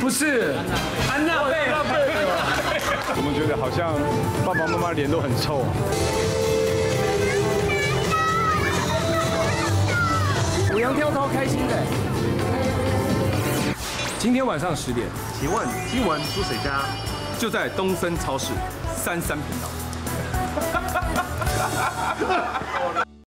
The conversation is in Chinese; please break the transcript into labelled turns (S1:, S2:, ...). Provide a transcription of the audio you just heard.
S1: 不是。
S2: 我们觉得好像爸爸妈妈脸都很臭啊。
S1: 五羊跳超开心的。今天晚上十点。
S3: 请问今晚住谁家？
S1: 就在东森超市三三频道。